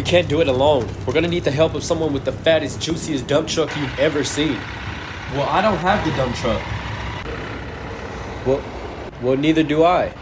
We can't do it alone. We're gonna need the help of someone with the fattest, juiciest dump truck you've ever seen. Well, I don't have the dump truck. Well, well, neither do I.